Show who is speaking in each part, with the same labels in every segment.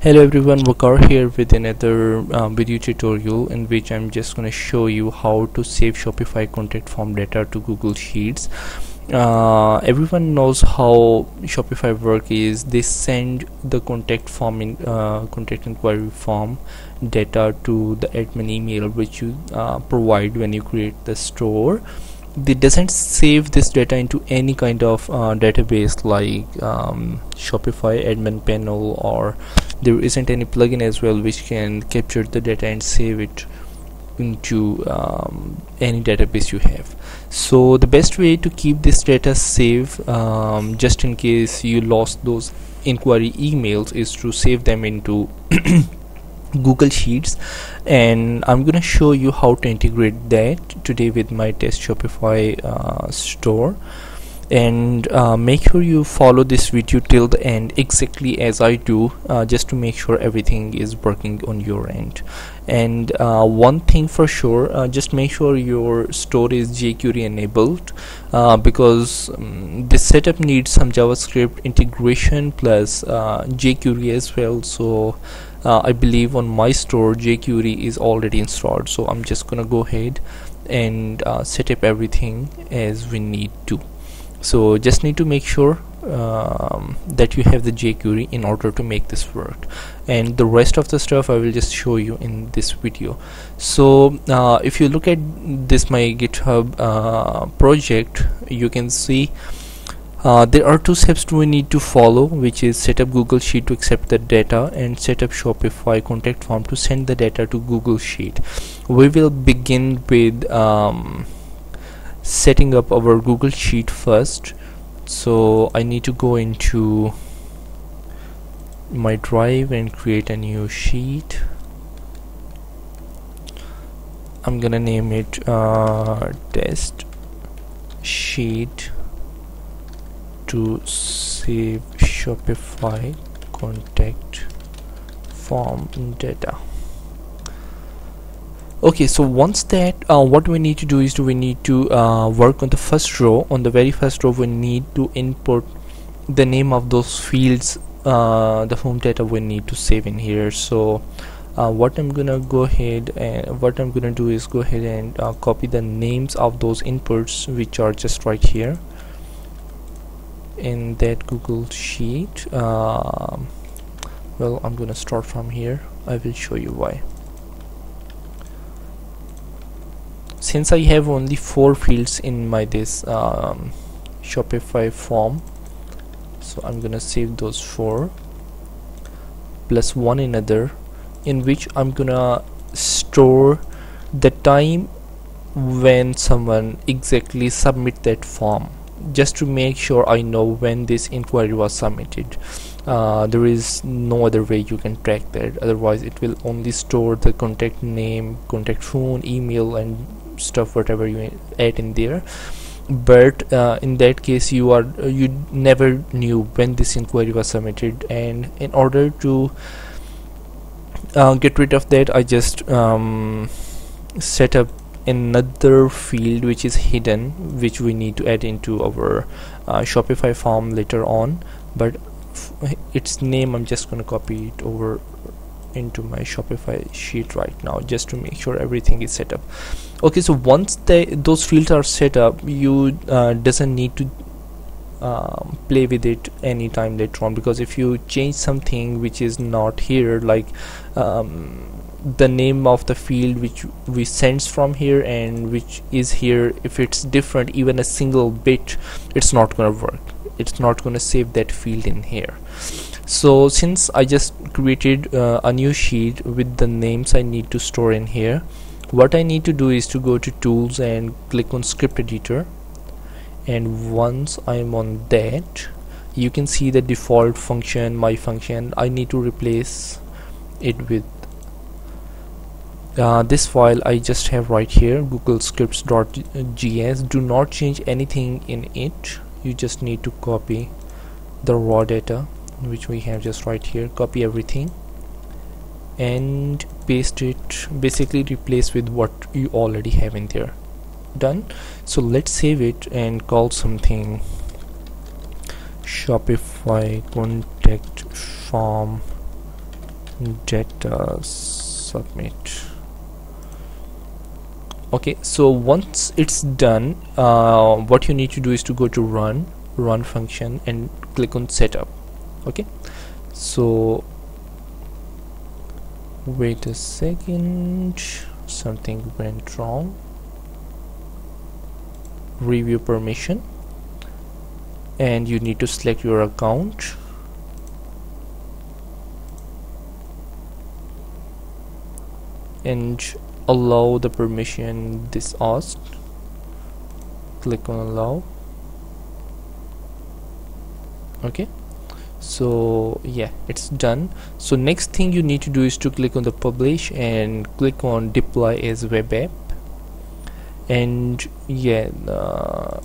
Speaker 1: Hello everyone, Waqar here with another uh, video tutorial in which I'm just going to show you how to save Shopify contact form data to Google Sheets. Uh, everyone knows how Shopify work is they send the contact form in uh, contact inquiry form data to the admin email which you uh, provide when you create the store it doesn't save this data into any kind of uh, database like um, Shopify admin panel or there isn't any plugin as well which can capture the data and save it into um, any database you have. So the best way to keep this data safe um, just in case you lost those inquiry emails is to save them into Google Sheets and I'm gonna show you how to integrate that today with my test Shopify uh, store and uh, make sure you follow this video till the end exactly as I do uh, just to make sure everything is working on your end. And uh, one thing for sure uh, just make sure your store is jQuery enabled uh, because um, this setup needs some JavaScript integration plus uh, jQuery as well. So I believe on my store jQuery is already installed. So I'm just gonna go ahead and set up everything as we need to so just need to make sure um, that you have the jQuery in order to make this work. And the rest of the stuff I will just show you in this video. So uh, if you look at this my github uh, project you can see uh, there are two steps we need to follow which is set up Google Sheet to accept the data and set up Shopify contact form to send the data to Google Sheet. We will begin with um, setting up our Google Sheet first. So I need to go into my drive and create a new sheet. I'm gonna name it uh, test sheet to save Shopify contact form data okay so once that uh, what we need to do is do we need to uh, work on the first row. On the very first row we need to input the name of those fields uh, the form data we need to save in here. So uh, what I'm gonna go ahead and what I'm gonna do is go ahead and uh, copy the names of those inputs which are just right here in that Google sheet. Um, well I'm gonna start from here. I will show you why since I have only four fields in my this um, Shopify form so I'm gonna save those four plus one another in which I'm gonna store the time when someone exactly submit that form just to make sure I know when this inquiry was submitted. Uh, there is no other way you can track that otherwise it will only store the contact name contact phone email and stuff whatever you add in there. But uh, in that case you are you never knew when this inquiry was submitted. And in order to uh, get rid of that I just um, set up another field which is hidden which we need to add into our uh, Shopify form later on. But its name I'm just gonna copy it over into my Shopify sheet right now just to make sure everything is set up. Okay so once they those fields are set up you uh, doesn't need to um, play with it anytime later on because if you change something which is not here like um, the name of the field which we sense from here and which is here if it's different even a single bit it's not gonna work. It's not gonna save that field in here so since I just created uh, a new sheet with the names I need to store in here what I need to do is to go to tools and click on script editor. And once I'm on that you can see the default function my function. I need to replace it with uh, this file I just have right here google scripts.js do not change anything in it. You just need to copy the raw data which we have just right here copy everything and paste it basically replace with what you already have in there. Done. So let's save it and call something shopify contact form data submit. Okay so once it's done uh, what you need to do is to go to run run function and click on setup okay. So wait a second. Something went wrong. Review permission. And you need to select your account. And allow the permission this asked click on allow. Okay so yeah it's done. So next thing you need to do is to click on the publish and click on deploy as web app. And yeah uh,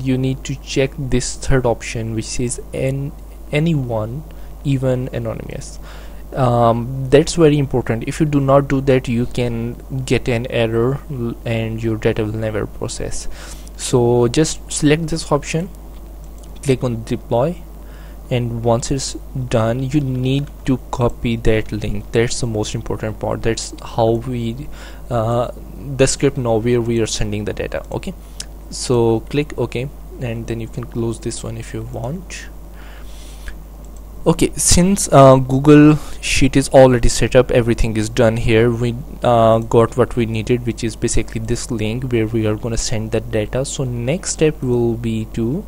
Speaker 1: you need to check this third option which says an anyone even anonymous. Um, that's very important. If you do not do that you can get an error and your data will never process. So just select this option. Click on deploy and once it's done you need to copy that link. That's the most important part. That's how we uh, the script know where we are sending the data okay? So click ok and then you can close this one if you want. Okay since uh, Google Sheet is already set up everything is done here we uh, got what we needed which is basically this link where we are going to send that data. So next step will be to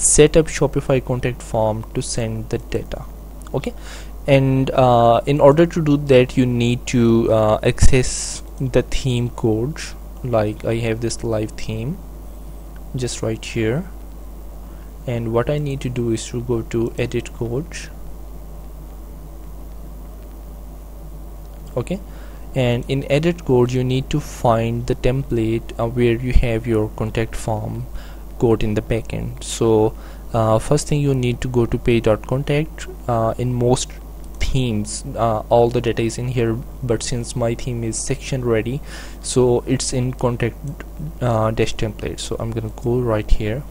Speaker 1: set up Shopify contact form to send the data okay? And uh, in order to do that you need to uh, access the theme code like I have this live theme just right here. And what I need to do is to go to edit code okay? And in edit code you need to find the template uh, where you have your contact form code in the backend. So uh, first thing you need to go to page.contact uh, in most themes uh, all the data is in here but since my theme is section ready so it's in contact uh, dash template. So I'm gonna go right here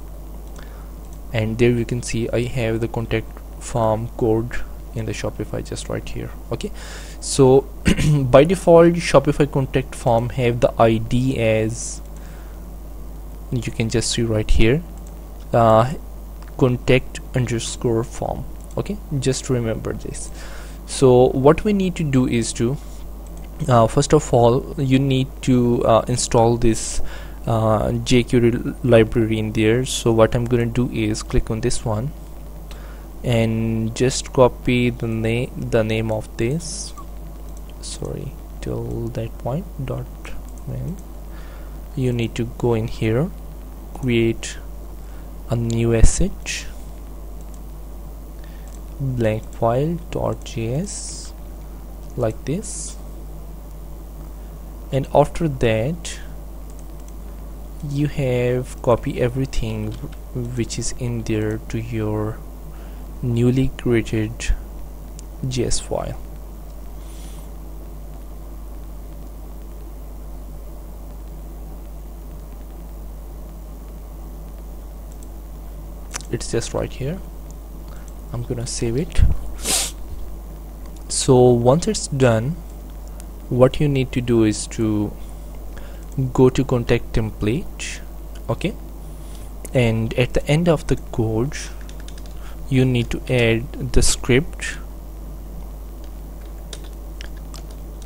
Speaker 1: and there you can see I have the contact form code in the Shopify just right here okay? So by default Shopify contact form have the ID as you can just see right here uh, contact underscore form okay? Just remember this. So what we need to do is to uh, first of all you need to uh, install this uh, jQuery library in there. So what I'm gonna do is click on this one and just copy the name the name of this. Sorry till that point dot you need to go in here create a new sh blank file .js like this. And after that you have copy everything which is in there to your newly created JS file it's just right here. I'm gonna save it. So once it's done what you need to do is to go to contact template okay? And at the end of the code you need to add the script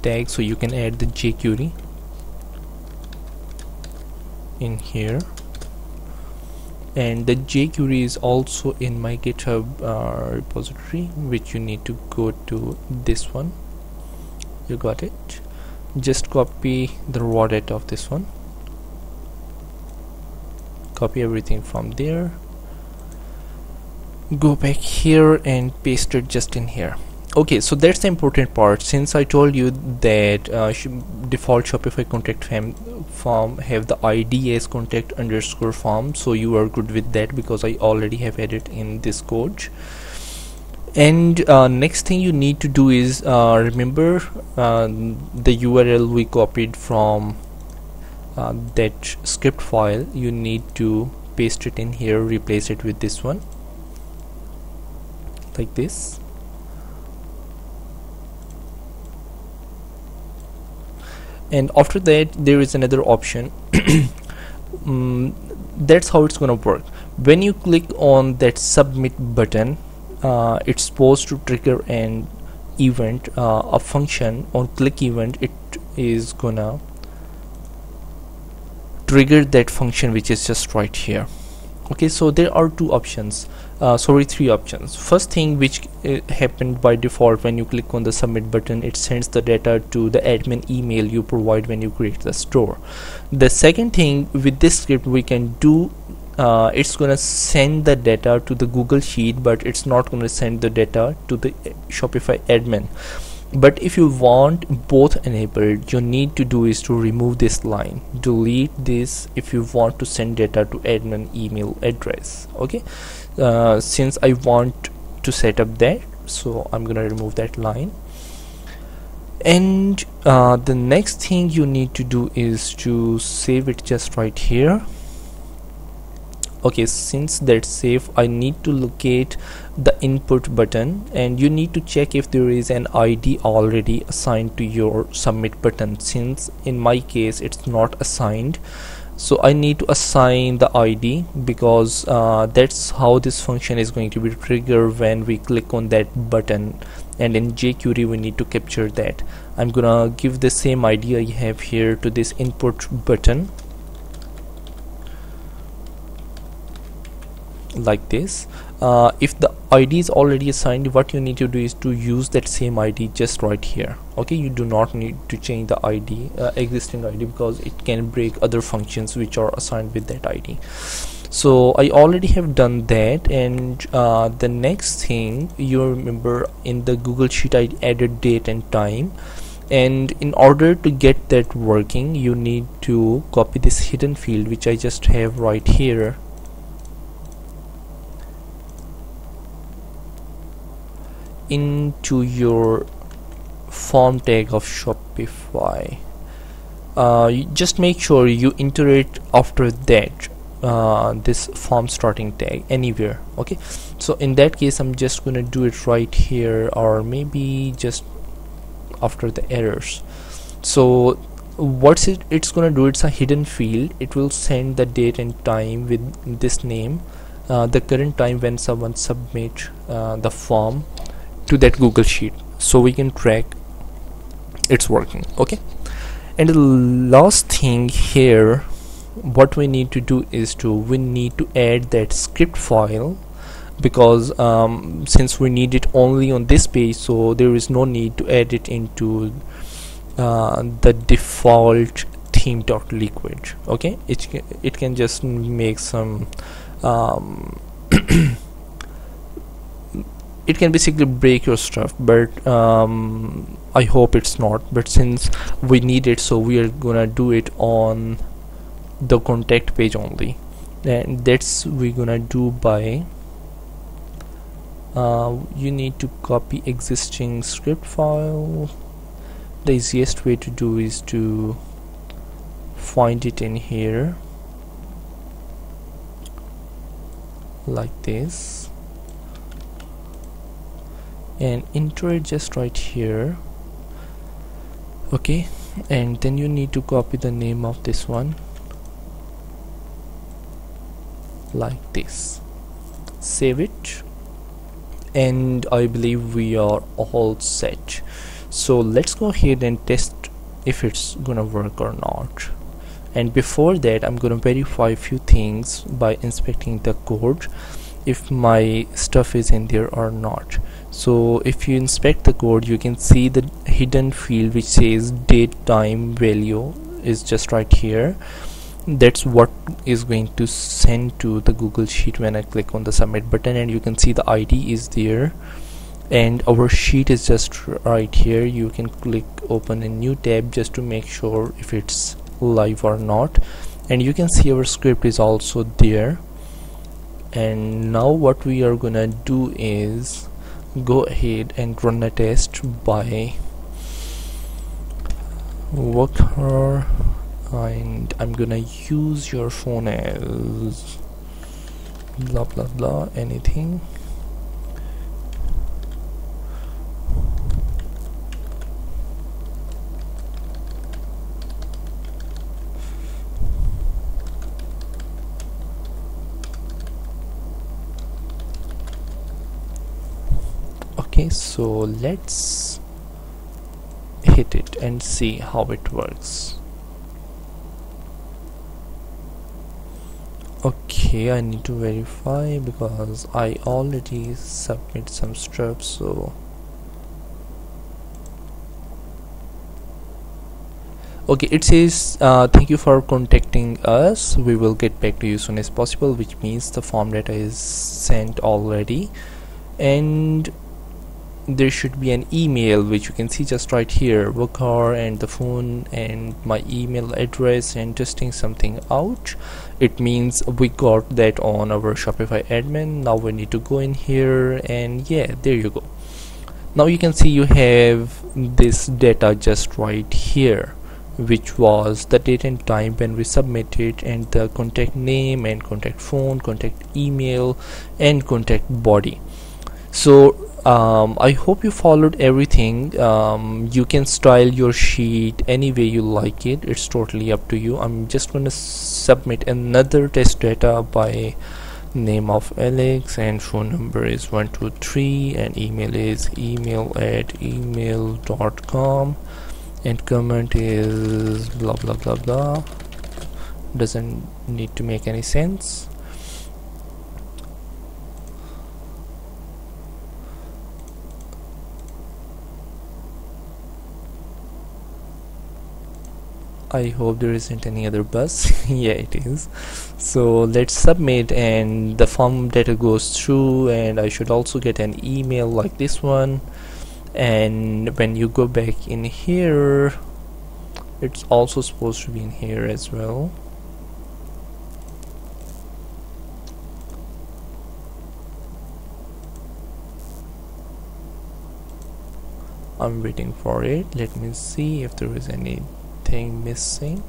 Speaker 1: tag so you can add the jQuery in here and the jQuery is also in my github uh, repository which you need to go to this one. You got it? Just copy the raw data of this one. Copy everything from there. Go back here and paste it just in here okay so that's the important part. Since I told you that uh, sh default Shopify contact form have the ID as contact underscore form so you are good with that because I already have added in this code. And uh, next thing you need to do is uh, remember uh, the URL we copied from uh, that script file. You need to paste it in here replace it with this one. Like this and after that there is another option. Um, that's how it's gonna work. When you click on that submit button uh, it's supposed to trigger an event uh, a function. On click event it is gonna trigger that function which is just right here okay so there are two options. Uh, sorry three options. First thing which uh, happened by default when you click on the submit button it sends the data to the admin email you provide when you create the store. The second thing with this script we can do uh, it's gonna send the data to the Google Sheet but it's not gonna send the data to the Shopify admin but if you want both enabled you need to do is to remove this line. Delete this if you want to send data to admin email address okay? Uh, since I want to set up that so I'm gonna remove that line. And uh, the next thing you need to do is to save it just right here okay since that's safe I need to locate the input button and you need to check if there is an ID already assigned to your submit button. Since in my case it's not assigned so I need to assign the ID because uh, that's how this function is going to be triggered when we click on that button. And in jQuery we need to capture that. I'm gonna give the same ID I have here to this input button like this. Uh, if the id is already assigned what you need to do is to use that same id just right here. Okay you do not need to change the id uh, existing id because it can break other functions which are assigned with that id so I already have done that and uh, the next thing you remember in the Google Sheet I added date and time. And in order to get that working you need to copy this hidden field which I just have right here into your form tag of Shopify. Uh, just make sure you enter it after that uh, this form starting tag anywhere okay? So in that case I'm just gonna do it right here or maybe just after the errors. So what's it it's gonna do? It's a hidden field. It will send the date and time with this name uh, the current time when someone submit uh, the form to that Google Sheet so we can track it's working okay? And the last thing here what we need to do is to we need to add that script file because um, since we need it only on this page so there is no need to add it into uh, the default theme dot liquid okay? It, it can just make some um, it can basically break your stuff but um, I hope it's not. But since we need it so we are gonna do it on the contact page only. And that's we're gonna do by uh, you need to copy existing script file. The easiest way to do is to find it in here like this and enter it just right here. Okay? And then you need to copy the name of this one. Like this. Save it. And I believe we are all set. So let's go ahead and test if it's gonna work or not. And before that I'm gonna verify a few things by inspecting the code if my stuff is in there or not. So if you inspect the code you can see the hidden field which says date time value is just right here. That's what is going to send to the google sheet when i click on the submit button and you can see the id is there. And our sheet is just right here. You can click open a new tab just to make sure if it's live or not. And you can see our script is also there and now what we are gonna do is go ahead and run a test by Waqar and I'm gonna use your phone as blah blah blah anything okay so let's hit it and see how it works. Okay I need to verify because I already submit some stuff so okay it says uh, thank you for contacting us. We will get back to you as soon as possible which means the form data is sent already. And there should be an email which you can see just right here Waqar and the phone and my email address and testing something out. It means we got that on our Shopify admin. Now we need to go in here and yeah there you go. Now you can see you have this data just right here which was the date and time when we submitted and the contact name and contact phone contact email and contact body. So um, I hope you followed everything. Um, you can style your sheet any way you like it. It's totally up to you. I'm just gonna submit another test data by name of Alex and phone number is 123 and email is email at email.com and comment is blah blah blah blah. Doesn't need to make any sense I hope there isn't any other bus. Yeah it is. So let's submit and the form data goes through and I should also get an email like this one. And when you go back in here it's also supposed to be in here as well. I'm waiting for it. Let me see if there is anything missing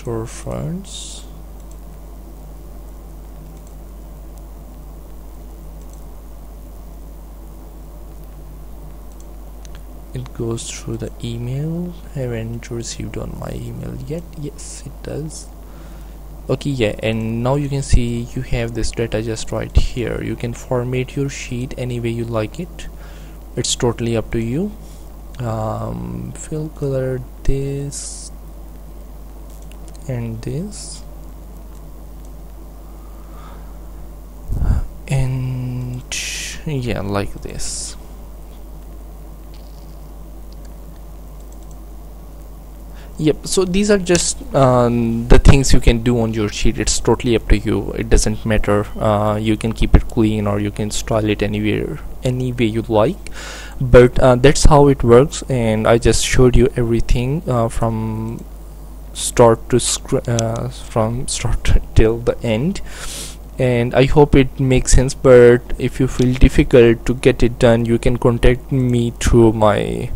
Speaker 1: storefronts it goes through the email. Haven't received on my email yet? Yes it does. Okay yeah and now you can see you have this data just right here. You can format your sheet any way you like it. It's totally up to you. Um, fill color this and this. And yeah like this. Yep so these are just um, the things you can do on your sheet. It's totally up to you. It doesn't matter. Uh, you can keep it clean or you can style it anywhere any way you like. But uh, that's how it works. And I just showed you everything uh, from start to uh, from start till the end. And I hope it makes sense but if you feel difficult to get it done you can contact me through my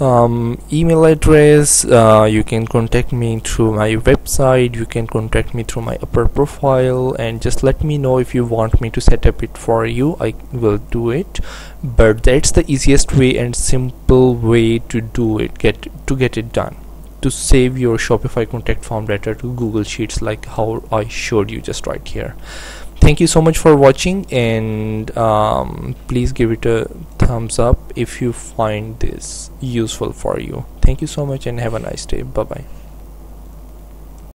Speaker 1: um, email address uh, you can contact me through my website you can contact me through my Upwork profile and just let me know if you want me to set up it for you I will do it. But that's the easiest way and simple way to do it get to get it done. To save your Shopify contact form data to Google Sheets like how I showed you just right here thank you so much for watching and um, please give it a thumbs up if you find this useful for you. Thank you so much and have a nice day. Bye bye